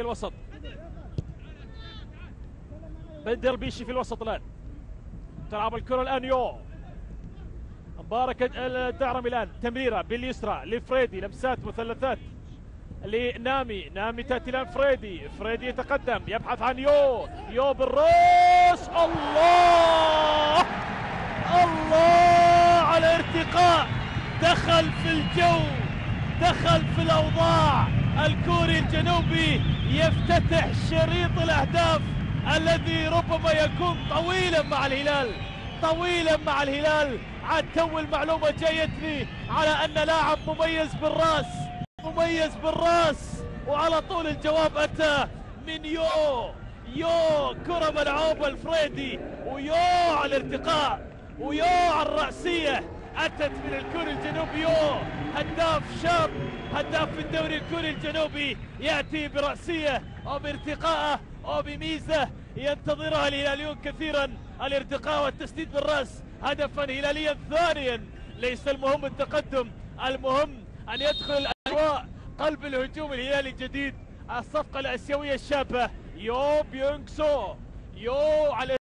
الوسط. بندر بيشي في الوسط الآن. تلعب الكرة الآن يو. مبارك الدعرمي الان تمريرة باليسرى لفريدي. لمسات مثلثات لنامي. نامي تأتي الآن فريدي. فريدي يتقدم. يبحث عن يو. يو بالرأس. الله! الله! على ارتقاء. دخل في الجو. دخل في الأوضاع. الكوري الجنوبي يفتتح شريط الأهداف الذي ربما يكون طويلا مع الهلال. طويلا مع الهلال. عاد تو المعلومة جايتني على أن لاعب مميز بالرأس. مميز بالرأس. وعلى طول الجواب أتى من يو. يو كرة ملعوبة الفريدي. ويو على الارتقاء. ويو على الرأسية. أتت من الكوري الجنوبي هداف شاب هداف في الدوري الكوري الجنوبي يأتي برأسية أو بارتقائه أو بميزة ينتظرها الهلاليون كثيرا الارتقاء والتسديد بالرأس هدفا هلاليا ثانيا ليس المهم التقدم المهم أن يدخل الأجواء قلب الهجوم الهلالي الجديد الصفقة الآسيوية الشابة يو بيونغ سو يو على